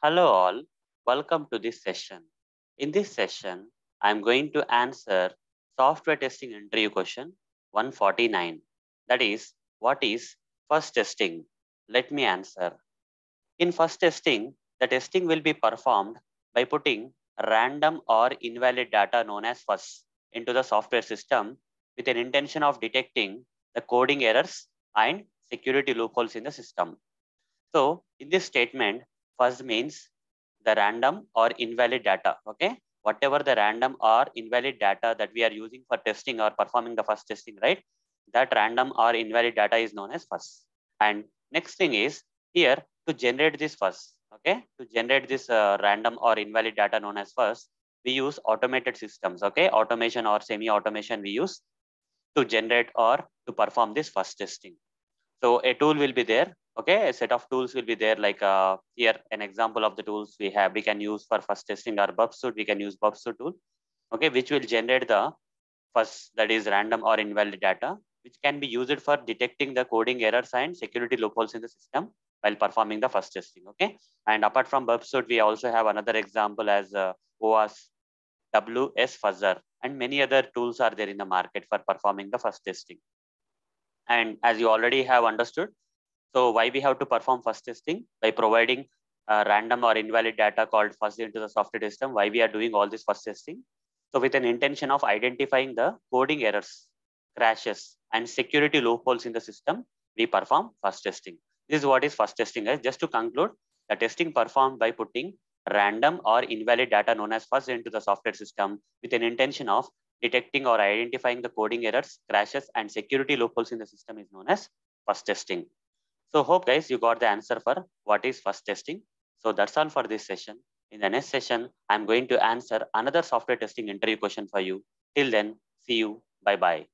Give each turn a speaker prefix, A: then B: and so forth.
A: Hello all, welcome to this session. In this session, I'm going to answer software testing interview question 149. That is, what is fuzz testing? Let me answer. In fuzz testing, the testing will be performed by putting random or invalid data known as fuzz into the software system with an intention of detecting the coding errors and security loopholes in the system. So in this statement, fuzz means the random or invalid data. Okay. Whatever the random or invalid data that we are using for testing or performing the fuzz testing, right? That random or invalid data is known as fuzz. And next thing is here to generate this fuzz. Okay. To generate this uh, random or invalid data known as fuzz, we use automated systems. Okay. Automation or semi-automation we use to generate or to perform this fuzz testing. So a tool will be there okay a set of tools will be there like uh, here an example of the tools we have. We can use for fuzz testing our Burp Suite we can use Burp Suite tool okay which will generate the first that is random or invalid data which can be used for detecting the coding errors and security loopholes in the system while performing the fuzz testing okay? And apart from Burp Suite we also have another example as uh, OWASP WSFuzzer and many other tools are there in the market for performing the fuzz testing. And as you already have understood so why we have to perform fuzz testing by providing uh, random or invalid data called fuzz into the software system. Why we are doing all this fuzz testing? So with an intention of identifying the coding errors, crashes, and security loopholes in the system, we perform fuzz testing. This is what is fuzz testing. Guys. Just to conclude, the testing performed by putting random or invalid data known as fuzz into the software system with an intention of detecting or identifying the coding errors, crashes, and security loopholes in the system is known as fuzz testing. So hope guys, you got the answer for what is fuzz testing. So that's all for this session. In the next session, I'm going to answer another software testing interview question for you. Till then, see you. Bye-bye.